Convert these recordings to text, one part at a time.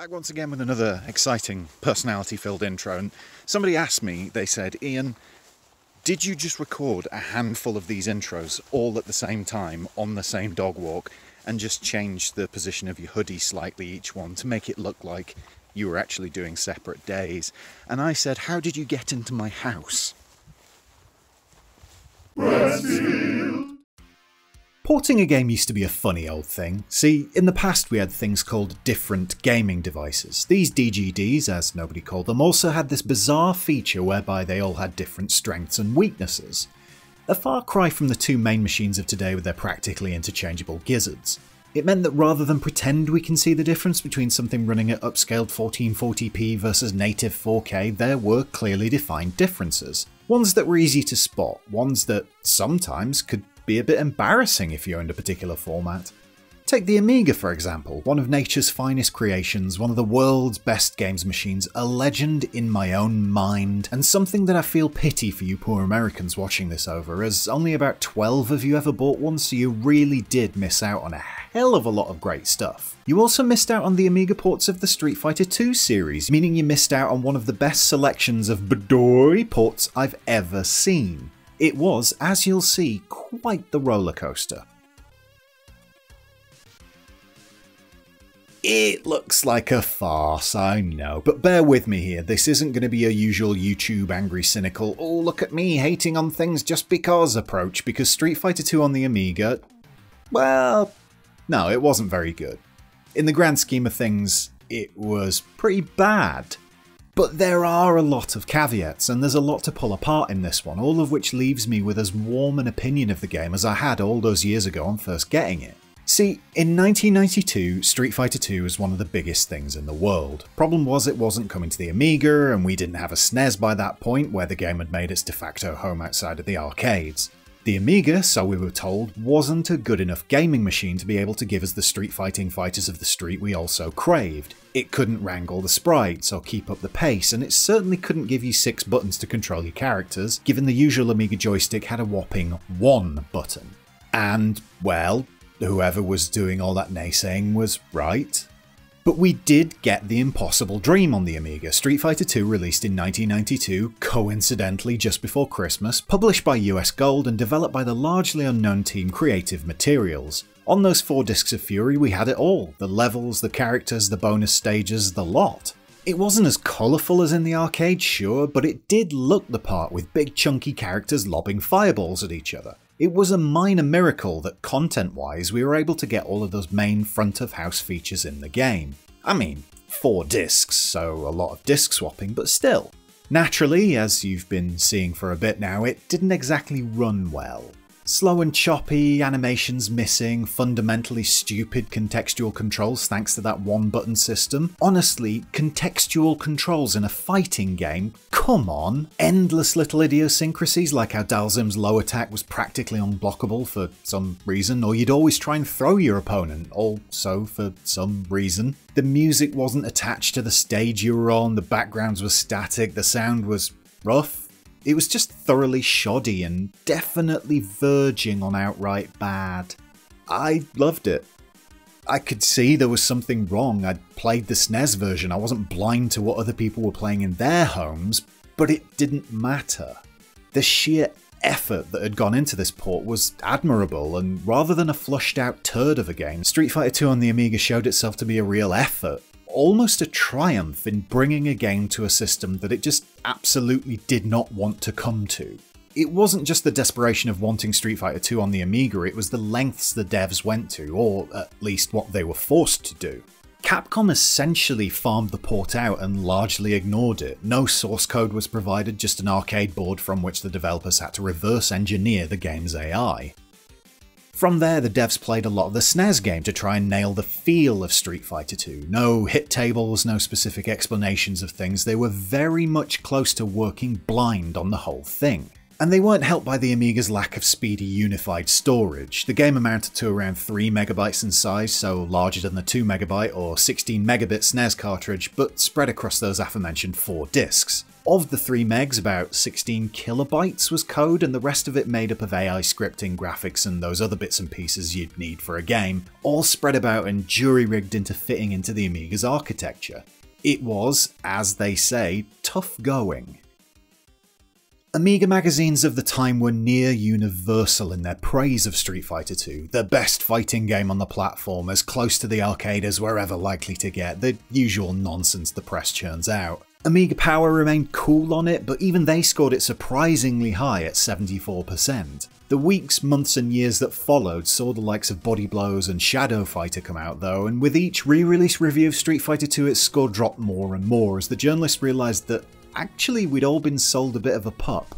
Back once again with another exciting personality filled intro. And somebody asked me, they said, Ian, did you just record a handful of these intros all at the same time on the same dog walk and just change the position of your hoodie slightly each one to make it look like you were actually doing separate days? And I said, How did you get into my house? Porting a game used to be a funny old thing. See, in the past we had things called different gaming devices. These DGDs, as nobody called them, also had this bizarre feature whereby they all had different strengths and weaknesses. A far cry from the two main machines of today with their practically interchangeable gizzards. It meant that rather than pretend we can see the difference between something running at upscaled 1440p versus native 4K, there were clearly defined differences. Ones that were easy to spot, ones that sometimes could be a bit embarrassing if you're in a particular format. Take the Amiga for example, one of nature's finest creations, one of the world's best games machines, a legend in my own mind, and something that I feel pity for you poor Americans watching this over, as only about 12 of you ever bought one, so you really did miss out on a hell of a lot of great stuff. You also missed out on the Amiga ports of the Street Fighter II series, meaning you missed out on one of the best selections of Bedoy ports I've ever seen. It was, as you'll see, quite the roller coaster. It looks like a farce, I know, but bear with me here. This isn't going to be a usual YouTube angry cynical, oh look at me hating on things just because approach, because Street Fighter 2 on the Amiga, well, no, it wasn't very good. In the grand scheme of things, it was pretty bad. But there are a lot of caveats, and there's a lot to pull apart in this one, all of which leaves me with as warm an opinion of the game as I had all those years ago on first getting it. See, in 1992, Street Fighter II was one of the biggest things in the world. Problem was it wasn't coming to the Amiga, and we didn't have a SNES by that point, where the game had made its de facto home outside of the arcades. The Amiga, so we were told, wasn't a good enough gaming machine to be able to give us the street fighting fighters of the street we also craved. It couldn't wrangle the sprites or keep up the pace, and it certainly couldn't give you six buttons to control your characters, given the usual Amiga joystick had a whopping one button. And, well, whoever was doing all that naysaying was right. But we did get the impossible dream on the Amiga. Street Fighter II released in 1992, coincidentally just before Christmas, published by US Gold and developed by the largely unknown team Creative Materials. On those four discs of Fury, we had it all the levels, the characters, the bonus stages, the lot. It wasn't as colourful as in the arcade, sure, but it did look the part with big chunky characters lobbing fireballs at each other. It was a minor miracle that content wise we were able to get all of those main front of house features in the game. I mean, four discs, so a lot of disc swapping, but still. Naturally, as you've been seeing for a bit now, it didn't exactly run well. Slow and choppy, animations missing, fundamentally stupid contextual controls thanks to that one button system. Honestly, contextual controls in a fighting game? Come on! Endless little idiosyncrasies like how Dhalsim's low attack was practically unblockable for some reason, or you'd always try and throw your opponent, also for some reason. The music wasn't attached to the stage you were on, the backgrounds were static, the sound was rough, it was just thoroughly shoddy and definitely verging on outright bad. I loved it. I could see there was something wrong. I'd played the SNES version, I wasn't blind to what other people were playing in their homes, but it didn't matter. The sheer effort that had gone into this port was admirable, and rather than a flushed out turd of a game, Street Fighter 2 on the Amiga showed itself to be a real effort almost a triumph in bringing a game to a system that it just absolutely did not want to come to. It wasn't just the desperation of wanting Street Fighter 2 on the Amiga, it was the lengths the devs went to, or at least what they were forced to do. Capcom essentially farmed the port out and largely ignored it. No source code was provided, just an arcade board from which the developers had to reverse engineer the game's AI. From there, the devs played a lot of the SNES game to try and nail the feel of Street Fighter 2. No hit tables, no specific explanations of things, they were very much close to working blind on the whole thing. And they weren't helped by the Amiga's lack of speedy unified storage. The game amounted to around 3 megabytes in size, so larger than the 2 megabyte or 16 megabit SNES cartridge, but spread across those aforementioned four discs. Of the 3 megs, about 16 kilobytes was code, and the rest of it made up of AI scripting, graphics, and those other bits and pieces you'd need for a game, all spread about and jury rigged into fitting into the Amiga's architecture. It was, as they say, tough going. Amiga magazines of the time were near universal in their praise of Street Fighter II, the best fighting game on the platform, as close to the arcade as we're ever likely to get, the usual nonsense the press churns out. Amiga Power remained cool on it, but even they scored it surprisingly high at 74%. The weeks, months, and years that followed saw the likes of Body Blows and Shadow Fighter come out though, and with each re release review of Street Fighter 2, its score dropped more and more as the journalists realised that actually we'd all been sold a bit of a pup.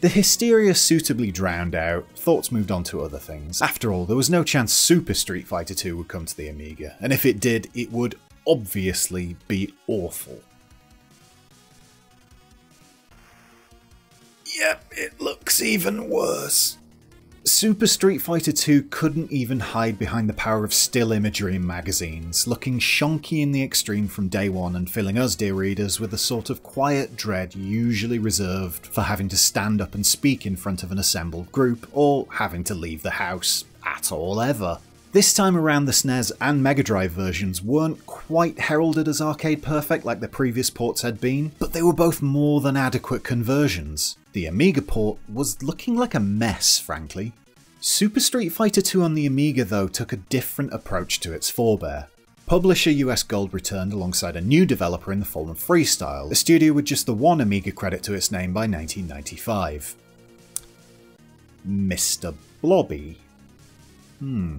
The hysteria suitably drowned out, thoughts moved on to other things. After all, there was no chance Super Street Fighter 2 would come to the Amiga, and if it did, it would obviously be awful. Yep, it looks even worse. Super Street Fighter 2 couldn't even hide behind the power of still imagery in magazines, looking shonky in the extreme from day one and filling us, dear readers, with a sort of quiet dread usually reserved for having to stand up and speak in front of an assembled group, or having to leave the house at all ever. This time around, the SNES and Mega Drive versions weren't quite heralded as arcade perfect like the previous ports had been, but they were both more than adequate conversions. The Amiga port was looking like a mess, frankly. Super Street Fighter 2 on the Amiga, though, took a different approach to its forebear. Publisher US Gold returned alongside a new developer in the form of Freestyle, a studio with just the one Amiga credit to its name by 1995. Mr. Blobby. Hmm.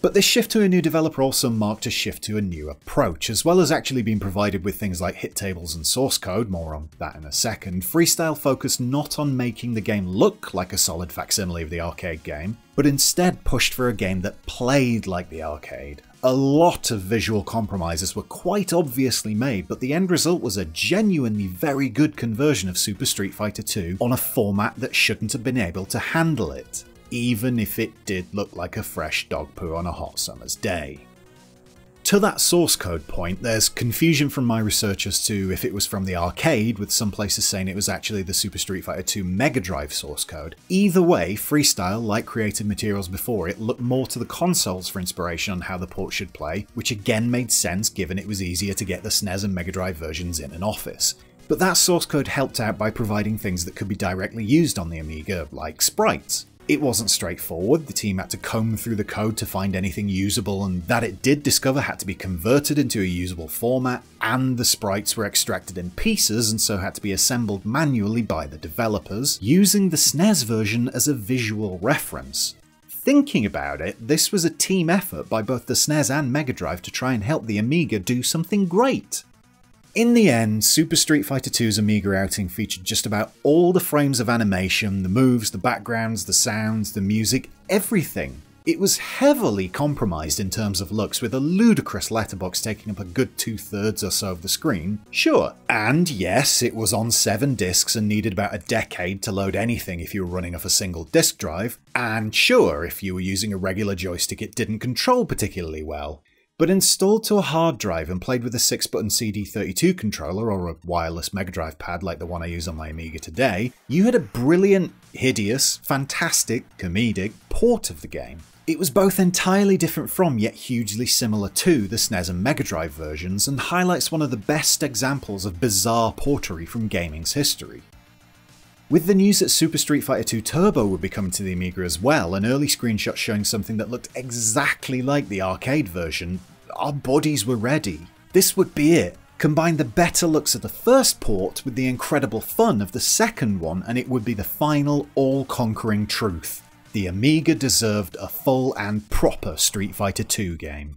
But this shift to a new developer also marked a shift to a new approach, as well as actually being provided with things like hit tables and source code, more on that in a second, Freestyle focused not on making the game look like a solid facsimile of the arcade game, but instead pushed for a game that played like the arcade. A lot of visual compromises were quite obviously made, but the end result was a genuinely very good conversion of Super Street Fighter 2 on a format that shouldn't have been able to handle it even if it did look like a fresh dog poo on a hot summer's day. To that source code point, there's confusion from my research as to if it was from the arcade, with some places saying it was actually the Super Street Fighter 2 Mega Drive source code. Either way, Freestyle, like creative materials before it, looked more to the consoles for inspiration on how the port should play, which again made sense given it was easier to get the SNES and Mega Drive versions in an office. But that source code helped out by providing things that could be directly used on the Amiga, like sprites. It wasn't straightforward, the team had to comb through the code to find anything usable, and that it did discover had to be converted into a usable format, and the sprites were extracted in pieces and so had to be assembled manually by the developers, using the SNES version as a visual reference. Thinking about it, this was a team effort by both the SNES and Mega Drive to try and help the Amiga do something great. In the end, Super Street Fighter 2's Amiga outing featured just about all the frames of animation, the moves, the backgrounds, the sounds, the music, everything. It was heavily compromised in terms of looks, with a ludicrous letterbox taking up a good two thirds or so of the screen, sure. And yes, it was on seven discs and needed about a decade to load anything if you were running off a single disk drive, and sure, if you were using a regular joystick, it didn't control particularly well. But installed to a hard drive and played with a 6 button CD32 controller or a wireless Mega Drive pad like the one I use on my Amiga today, you had a brilliant, hideous, fantastic, comedic port of the game. It was both entirely different from, yet hugely similar to, the SNES and Mega Drive versions, and highlights one of the best examples of bizarre portery from gaming's history. With the news that Super Street Fighter 2 Turbo would be coming to the Amiga as well, an early screenshot showing something that looked exactly like the arcade version, our bodies were ready. This would be it. Combine the better looks of the first port with the incredible fun of the second one, and it would be the final, all conquering truth. The Amiga deserved a full and proper Street Fighter 2 game.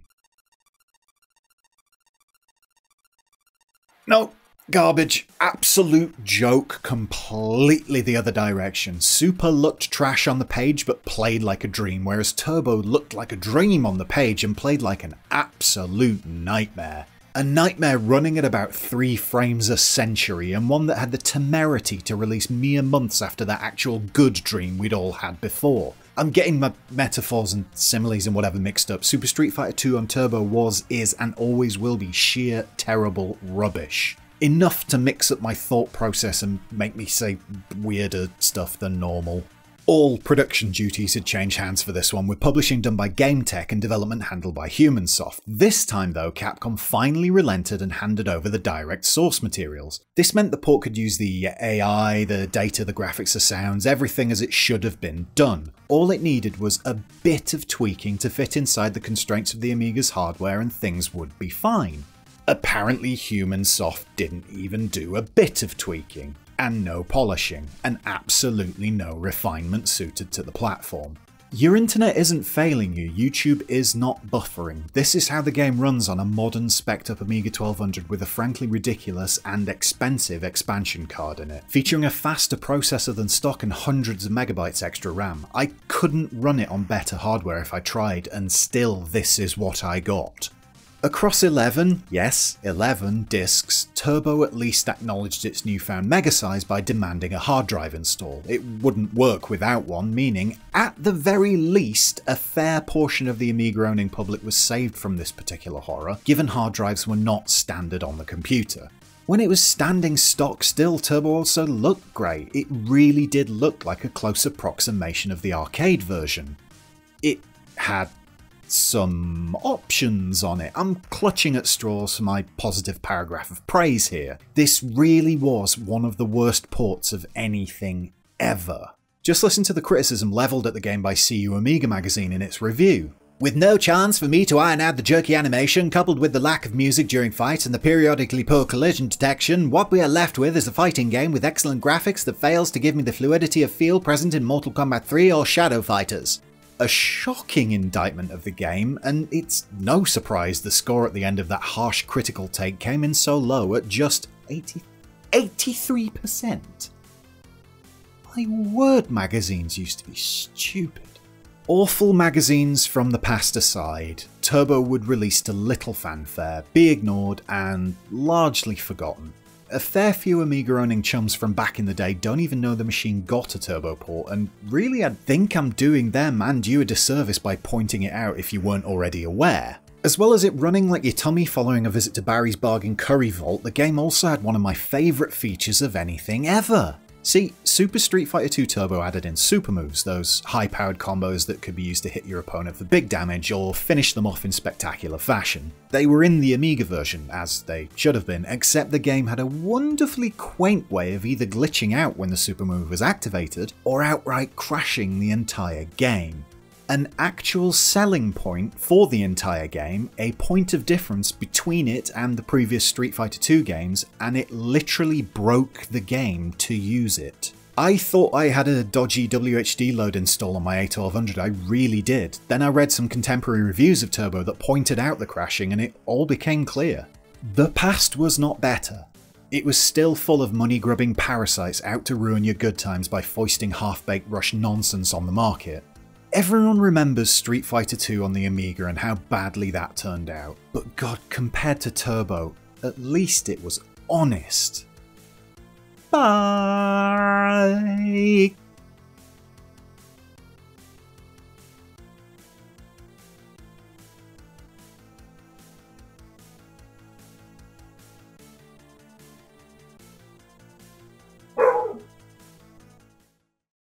No, Garbage. Absolute joke. Completely the other direction. Super looked trash on the page but played like a dream, whereas Turbo looked like a dream on the page and played like an absolute nightmare. A nightmare running at about three frames a century, and one that had the temerity to release mere months after that actual good dream we'd all had before. I'm getting my metaphors and similes and whatever mixed up. Super Street Fighter 2 on Turbo was, is, and always will be sheer terrible rubbish. Enough to mix up my thought process and make me say weirder stuff than normal. All production duties had changed hands for this one, with publishing done by GameTek and development handled by Humansoft. This time, though, Capcom finally relented and handed over the direct source materials. This meant the port could use the AI, the data, the graphics, the sounds, everything as it should have been done. All it needed was a bit of tweaking to fit inside the constraints of the Amiga's hardware, and things would be fine. Apparently, Humansoft didn't even do a bit of tweaking and no polishing, and absolutely no refinement suited to the platform. Your internet isn't failing you, YouTube is not buffering. This is how the game runs on a modern spec'd up Amiga 1200 with a frankly ridiculous and expensive expansion card in it, featuring a faster processor than stock and hundreds of megabytes extra RAM. I couldn't run it on better hardware if I tried, and still this is what I got. Across 11, yes, 11 discs, Turbo at least acknowledged its newfound mega size by demanding a hard drive install. It wouldn't work without one, meaning, at the very least, a fair portion of the Amiga owning public was saved from this particular horror, given hard drives were not standard on the computer. When it was standing stock still, Turbo also looked great. It really did look like a close approximation of the arcade version. It had some options on it. I'm clutching at straws for my positive paragraph of praise here. This really was one of the worst ports of anything ever. Just listen to the criticism levelled at the game by CU Amiga magazine in its review. With no chance for me to iron out the jerky animation, coupled with the lack of music during fights and the periodically poor collision detection, what we are left with is a fighting game with excellent graphics that fails to give me the fluidity of feel present in Mortal Kombat 3 or Shadow Fighters a shocking indictment of the game, and it's no surprise the score at the end of that harsh critical take came in so low at just 80, 83%. My word, magazines used to be stupid. Awful magazines from the past aside, Turbo would release to little fanfare, be ignored, and largely forgotten a fair few Amiga owning chums from back in the day don't even know the machine got a turbo port, and really I think I'm doing them and you a disservice by pointing it out if you weren't already aware. As well as it running like your tummy following a visit to Barry's Bargain Curry Vault, the game also had one of my favourite features of anything ever. See, Super Street Fighter 2 Turbo added in super moves, those high powered combos that could be used to hit your opponent for big damage or finish them off in spectacular fashion. They were in the Amiga version, as they should have been, except the game had a wonderfully quaint way of either glitching out when the super move was activated or outright crashing the entire game an actual selling point for the entire game, a point of difference between it and the previous Street Fighter II games, and it literally broke the game to use it. I thought I had a dodgy WHDLoad install on my A1200, I really did. Then I read some contemporary reviews of Turbo that pointed out the crashing and it all became clear. The past was not better. It was still full of money grubbing parasites out to ruin your good times by foisting half baked rush nonsense on the market. Everyone remembers Street Fighter 2 on the Amiga and how badly that turned out, but god, compared to Turbo, at least it was honest. Bye!